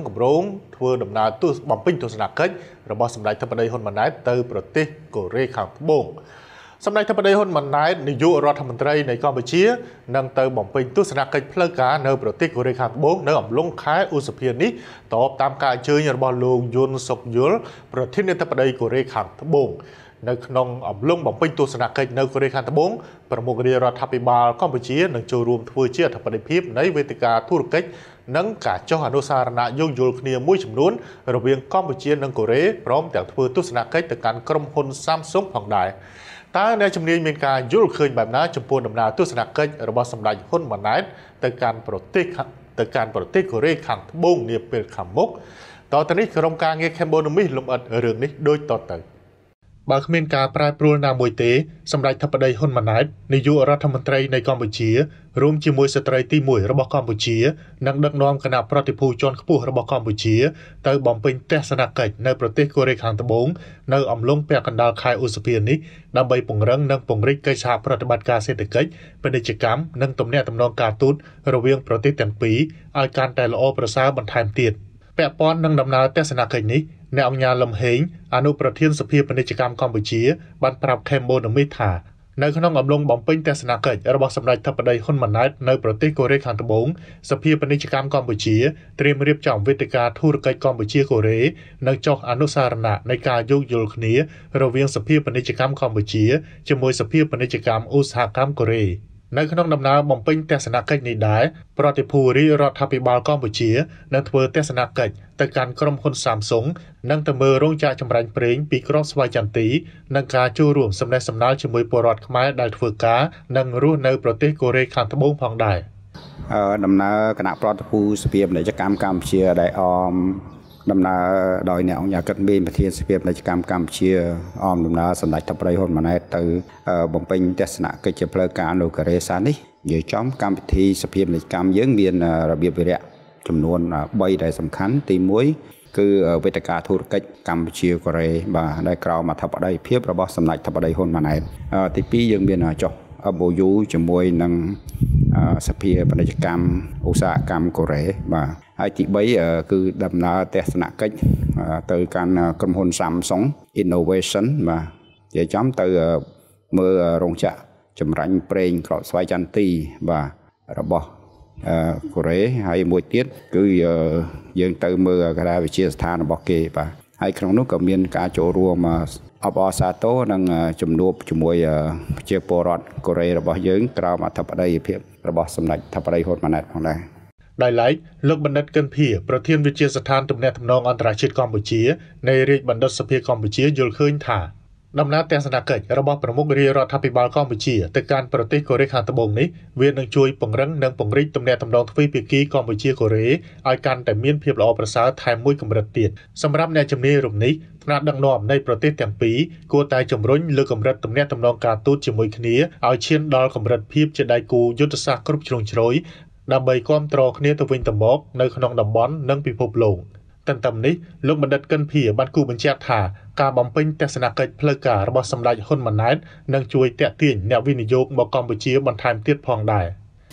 គម្រោងធ្វើដំណើរទស្សបំពេញទស្សនកិច្ចរបស់សម្ដេចធិបតីហ៊ុនម៉ាណែតទៅប្រទេសកូរ៉េខាងត្បូងសម្ដេចធិបតីហ៊ុនម៉ាណែតនាយករដ្ឋមន្ត្រីនៃកម្ពុជានឹងទៅបំពេញទស្សនកិច្ចផ្លូវការនៅប្រទេសកូរ៉េខាងត្បូងនៅអំឡុងខែឧសភានេះតបតាមការអញ្ជើញរបស់លោកយុនសុកយុលប្រធានាធិបតីកូរ៉េខាងត្បូង នៅក្នុងអំឡុងបំពេញទស្សនកិច្ចនៅកូរ៉េខាងត្បូងប្រមុខរាជរដ្ឋាភិបាលកម្ពុជានឹងចូលរួមធ្វើជាអធិបតីភាពនៃវេទិកាធុរកិច្ចនិងការចុះអនុសារណៈយោគយល់គ្នាមួយចំនួនរវាងកម្ពុជានិងកូរ៉េព្រមទាំងធ្វើទស្សនកិច្ចទៅកាន់ក្រុមហ៊ុន Samsung ផងដែរតើអ្នកជំនាញមានការយល់ឃើញបែបណាចំពោះដំណើរទស្សនកិច្ចរបស់សម្ដេចហ៊ុនម៉ាណែតទៅកាន់ប្រទេសទៅកាន់ប្រទេសកូរ៉េខាងត្បូងនាពេលខាងមុខតទៅនេះក្រុមការងារ Cambodia លំអិតរឿងនេះដូចតទៅ បើគ្មានការប្រែប្រួលណាមួយទេសម្ដេចធិបតីហ៊ុនម៉ាណែតនាយករដ្ឋមន្ត្រីនៃកម្ពុជារួមជាមួយស្ត្រីទី1របស់កម្ពុជានិងដឹកនាំគណៈប្រតិភូជាន់ខ្ពស់របស់កម្ពុជាទៅបំពេញទស្សនកិច្ចនៅប្រទេសកូរ៉េខាងត្បូងនៅអំឡុងពាក់កណ្ដាលខែឧសភានេះដើម្បីពង្រឹងនិងពង្រីកកិច្ចសហប្រតិបត្តិការសេដ្ឋកិច្ចពាណិជ្ជកម្មនិងទំនាក់ទំនងការទូតរវាងប្រទេសទាំងពីរឲ្យកាន់តែល្អប្រសើរបន្ថែមទៀតពាក់ព័ន្ធនឹងដំណើរទស្សនកិច្ចនេះ អ្នកអង្គការលំហេងអនុប្រធានសភាពាណិជ្ជកម្មកម្ពុជា បានប្រាប់ខេមបូណាមីថានៅក្នុងអំឡុងបំពេញទស្សនកិច្ចរបស់សម្ដេចធិបតីហ៊ុនម៉ាណែតនៅប្រទេសកូរ៉េខាងត្បូងសភាពាណិជ្ជកម្មកម្ពុជាត្រៀមរៀបចំវេទិកាធុរកិច្ចកម្ពុជាកូរ៉េនិងចុះអនុសារណៈនៃការយោគយល់គ្នារវាងសភាពាណិជ្ជកម្មកម្ពុជាជាមួយសភាពាណិជ្ជកម្មឧស្សាហកម្មកូរ៉េ នៅក្នុងដំណើរបំពេញទស្សនកិច្ចនេះដែរប្រតិភូរាជរដ្ឋាភិបាលកម្ពុជានឹងធ្វើទស្សនកិច្ចទៅកាន់ក្រុមហ៊ុន Samsung និងទៅមើលរោងចក្រចម្រាញ់ប្រេងពីក្របស្វាយចន្ទីនិងការចូលរួមសំណេះសំណាលជាមួយពលរដ្ឋខ្មែរដែលធ្វើការនិងរស់នៅប្រទេសកូរ៉េខាងត្បូងផងដែរដំណើរគណៈប្រតិភូសភាពាណិជ្ជកម្មកម្ពុជាដែលអម ដំណើរដោយអ្នកអង្គការកិត្តមានប្រធានសភាពាណិជ្ជកម្មកម្ពុជាអមដំណើរសម្ដេចតប្រៃហ៊ុនម៉ាណែតទៅបំពេញទស្សនកិច្ចជាផ្លូវការនៅកូរ៉េសានេះនិយាយចំកម្មវិធីសភាពាណិជ្ជកម្មយើងមានរបៀបវិរៈចំនួន3ដែលសំខាន់ទី1គឺវេទិកាធុរកិច្ចកម្ពុជាកូរ៉េបាទដែលក្រោមអធិបតីភាពរបស់សម្ដេចអធិបតីហ៊ុនម៉ាណែតទី2យើងមានចុះ MOU ជាមួយនឹងសភាពាណិជ្ជកម្មឧស្សាហកម្មកូរ៉េបាទ ហើយទី3គឺដំណើរទស្សនកិច្ចទៅកាន់ក្រុមហ៊ុន Samsung Innovation បាទនិយាយចំទៅមើលរោងចក្រចម្រាញ់ប្រេងក្រកស្វាយចន្ទីបាទរបស់កូរ៉េហើយមួយទៀតគឺយើងទៅមើលកាវិជាស្ថានរបស់គេបាទហើយក្នុងនោះក៏មានការចូលរួមអបអរសាទរនិងជំនួបជាមួយប្រជាពលរដ្ឋកូរ៉េរបស់យើងក្រោមអធិបតីភាពរបស់សម្ដេចអធិបតីហ៊ុនម៉ាណែតផងដែរ ដោយឡែកលោកបណ្ឌិតកិនភីប្រធានវិទ្យាស្ថានទំនាក់ទំនងអន្តរជាតិកម្ពុជានៃរាជបណ្ឌិតសភាកម្ពុជាយល់ឃើញថាដំណើរទស្សនកិច្ចរបស់ប្រមុខរាជរដ្ឋាភិបាលកម្ពុជាទៅកាន់ប្រទេសកូរ៉េខាងត្បូងនេះវានឹងជួយពង្រឹងនិងពង្រីកទំនាក់ទំនងទ្វេភាគីកម្ពុជាកូរ៉េឲ្យកាន់តែមានភាពល្អប្រសើរថែមមួយកម្រិតទៀតសម្រាប់អ្នកជំនាញរំនេះថ្នាក់ដឹកនាំនៃប្រទេសទាំងពីរគួរតែជំរុញលើកកម្រិតទំនាក់ទំនងការទូតជាមួយគ្នាឲ្យឈានដល់កម្រិតភាពជាដៃគូយុទ្ធសាស្ត្រគ្រប់ជ្រុងជ្រោយ ដើម្បីគ្រប់គ្រងគ្នាទៅវិញទៅមកនៅក្នុងតំបន់និងពិភពលោក។ទន្ទឹមនេះលោកបណ្ឌិតកិនភីបានគូបញ្ជាក់ថាការបំពេញទស្សនកិច្ចផ្លូវការរបស់សម្ដេចហ៊ុនម៉ាណែតនឹងជួយទាក់ទាញអ្នកវិនិយោគមកកម្ពុជាបន្ថែមទៀតផងដែរ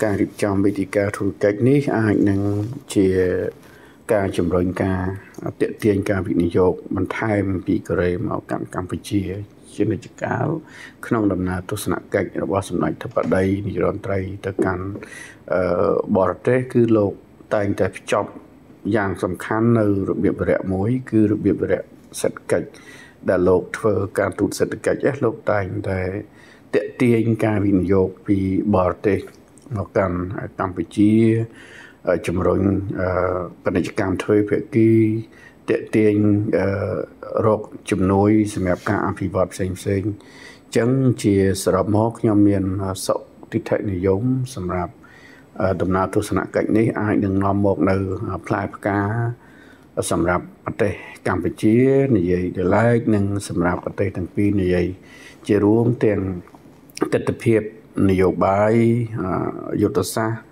ការរៀបចំវេទិកាធុរកិច្ចនេះអាចនឹងជាការជំរុញការទាក់ទាញការវិនិយោគបន្ថែមពីកូរ៉េមកកាន់កម្ពុជា ជានិច្ចកាលក្នុងដំណើរទស្សនកិច្ចរបស់សម្ដេចធិបតីនាយរដ្ឋមន្ត្រីទៅកាន់បរទេសគឺលោកតែងតែភ្ជាប់យ៉ាងសំខាន់នៅរបៀបវរៈមួយ គឺរបៀបវរៈសេដ្ឋកិច្ចដែលលោកធ្វើការទូតសេដ្ឋកិច្ចហ្នឹងលោកតែងតែតេទៀងការវិនិយោគពីបរទេសមកកាន់កម្ពុជាជំរុញពាណិជ្ជកម្មទ្វេភាគី តេទៀងរកជំនួយសម្រាប់ការអភិវឌ្ឍផ្សេងផ្សេងអញ្ចឹងជាសរុបមកខ្ញុំមានសុទិដ្ឋិនិយមសម្រាប់ដំណើរទស្សនកិច្ចនេះអាចនឹងនាំមកនៅផ្លែផ្កាសម្រាប់ប្រទេសកម្ពុជានិយាយទៅឡែកនិងសម្រាប់ប្រទេសទាំងពីរនិយាយជារួមទាំងទស្សនវិជ្ជានយោបាយយុទ្ធសាស្ត្រ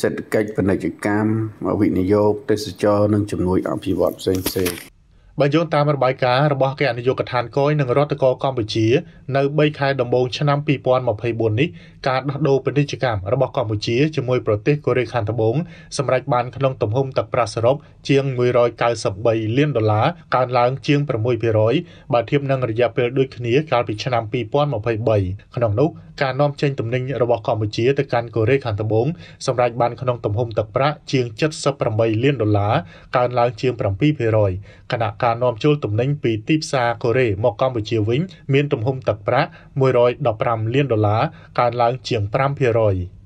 សេដ្ឋកិច្ចពាណិជ្ជកម្មវិនិយោគទេសចរនិងជំនួយអភិវឌ្ឍផ្សេងផ្សេង បើយោងតាមរបាយការណ៍របស់គណៈនាយកដ្ឋានកយនិងរដ្ឋកោកម្ពុជា នៅ3ខែដំបូងឆ្នាំ2024នេះការដោះដូរពាណិជ្ជកម្មរបស់កម្ពុជាជាមួយប្រទេសកូរ៉េខាងត្បូងសម្រេចបានក្នុងទំហំទឹកប្រាក់សរុបជាង193លានដុល្លារកើនឡើងជាង6%បើធៀបនឹងរយៈពេលដូចគ្នាកាលពីឆ្នាំ2023ក្នុងនោះការនាំចេញទំនិញរបស់កម្ពុជាទៅកាន់កូរ៉េខាងត្បូងសម្រេចបានក្នុងទំហំទឹកប្រាក់ជាង78លានដុល្លារកើនឡើងជាង7%ខណៈការនាំចូលទំនិញពីទីផ្សារកូរ៉េមកកម្ពុជាវិញ មានទំហំទឹកប្រាក់115លានដុល្លារកើនឡើងជាង5%។